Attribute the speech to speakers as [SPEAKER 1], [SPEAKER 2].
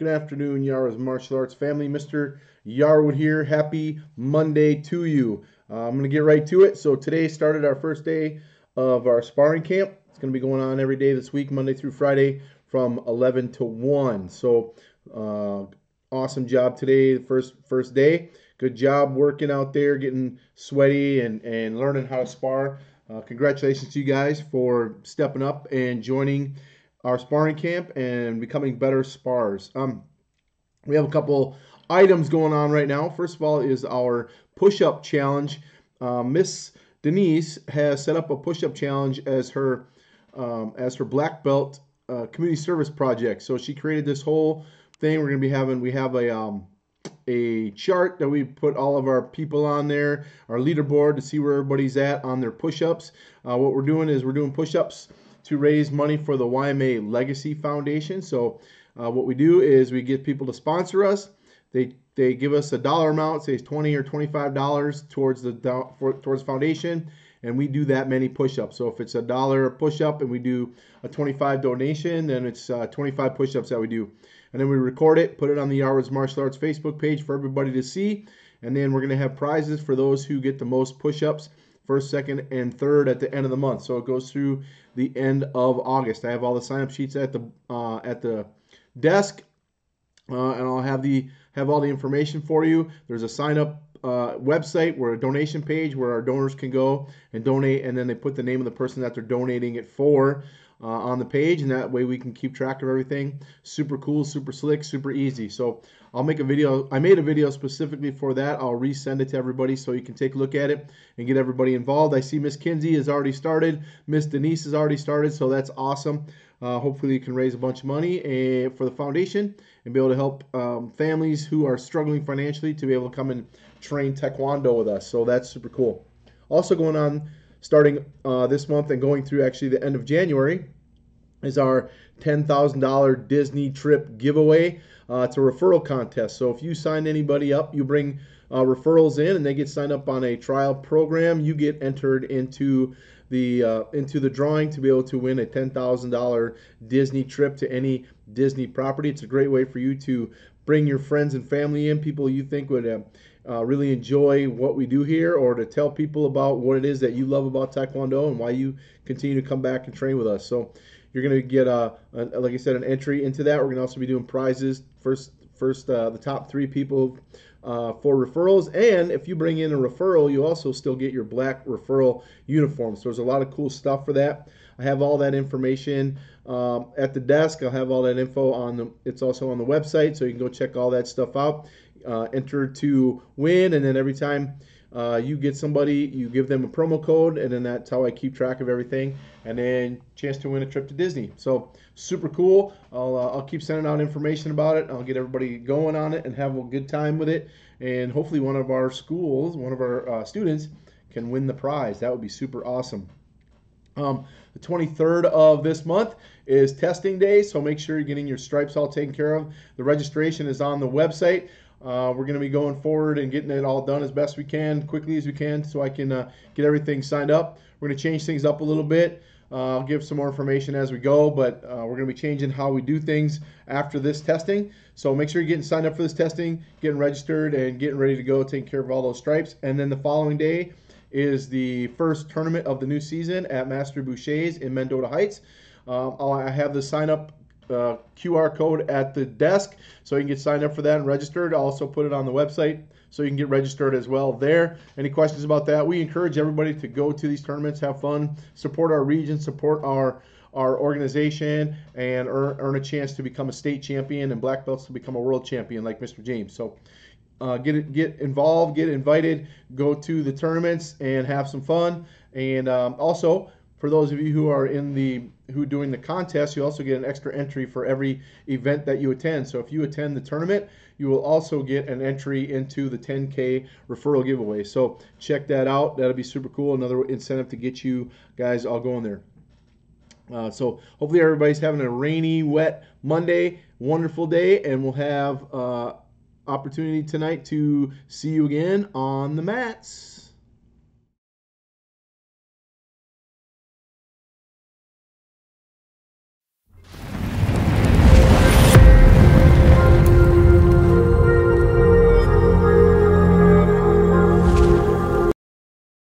[SPEAKER 1] Good afternoon, Yarwood's Martial Arts family. Mr. Yarwood here. Happy Monday to you. Uh, I'm going to get right to it. So, today started our first day of our sparring camp. It's going to be going on every day this week, Monday through Friday, from 11 to 1. So, uh, awesome job today, first first day. Good job working out there, getting sweaty and, and learning how to spar. Uh, congratulations to you guys for stepping up and joining our sparring camp and becoming better spars. Um, we have a couple items going on right now. First of all, is our push-up challenge. Uh, Miss Denise has set up a push-up challenge as her um, as her black belt uh, community service project. So she created this whole thing. We're going to be having we have a um, a chart that we put all of our people on there, our leaderboard to see where everybody's at on their push-ups. Uh, what we're doing is we're doing push-ups to raise money for the YMA Legacy Foundation. So uh, what we do is we get people to sponsor us. They they give us a dollar amount, say it's twenty or twenty-five dollars towards the for, towards foundation, and we do that many push-ups. So if it's a dollar push-up and we do a 25 donation, then it's uh, 25 push-ups that we do, and then we record it, put it on the Yarwood's Martial Arts Facebook page for everybody to see, and then we're gonna have prizes for those who get the most push-ups first, second, and third at the end of the month. So it goes through the end of August. I have all the sign-up sheets at the uh, at the desk, uh, and I'll have the have all the information for you. There's a sign-up uh, website where a donation page where our donors can go and donate, and then they put the name of the person that they're donating it for. Uh, on the page, and that way we can keep track of everything. Super cool, super slick, super easy. So I'll make a video. I made a video specifically for that. I'll resend it to everybody so you can take a look at it and get everybody involved. I see Miss Kinsey has already started. Miss Denise has already started, so that's awesome. Uh, hopefully, you can raise a bunch of money uh, for the foundation and be able to help um, families who are struggling financially to be able to come and train Taekwondo with us. So that's super cool. Also, going on starting uh, this month and going through actually the end of January is our $10,000 Disney trip giveaway. Uh, it's a referral contest. So if you sign anybody up, you bring uh, referrals in and they get signed up on a trial program, you get entered into the uh, into the drawing to be able to win a $10,000 Disney trip to any Disney property. It's a great way for you to bring your friends and family in, people you think would uh, uh, really enjoy what we do here, or to tell people about what it is that you love about Taekwondo and why you continue to come back and train with us. So you're going to get a, a, like I said, an entry into that. We're going to also be doing prizes. First, first, uh, the top three people uh, for referrals. And if you bring in a referral, you also still get your black referral uniform. So there's a lot of cool stuff for that. I have all that information um, at the desk. I'll have all that info on the. It's also on the website, so you can go check all that stuff out. Uh, enter to win, and then every time uh, you get somebody, you give them a promo code, and then that's how I keep track of everything. And then chance to win a trip to Disney. So super cool. I'll, uh, I'll keep sending out information about it. I'll get everybody going on it and have a good time with it. And hopefully, one of our schools, one of our uh, students, can win the prize. That would be super awesome. Um, the 23rd of this month is testing day, so make sure you're getting your stripes all taken care of. The registration is on the website. Uh, we're going to be going forward and getting it all done as best we can, quickly as we can, so I can uh, get everything signed up. We're going to change things up a little bit. Uh, I'll give some more information as we go, but uh, we're going to be changing how we do things after this testing. So make sure you're getting signed up for this testing, getting registered, and getting ready to go, taking care of all those stripes. And then the following day is the first tournament of the new season at Master Boucher's in Mendota Heights. Um, I have the sign up uh, QR code at the desk so you can get signed up for that and registered. I'll also put it on the website so you can get registered as well there. Any questions about that? We encourage everybody to go to these tournaments, have fun, support our region, support our our organization, and earn, earn a chance to become a state champion and black belts to become a world champion like Mr. James. So uh, get get involved, get invited, go to the tournaments and have some fun. And um, also for those of you who are in the who doing the contest, you also get an extra entry for every event that you attend. So if you attend the tournament, you will also get an entry into the 10K referral giveaway. So check that out. That'll be super cool. Another incentive to get you guys all going there. Uh, so hopefully everybody's having a rainy, wet Monday, wonderful day, and we'll have uh, opportunity tonight to see you again on the mats.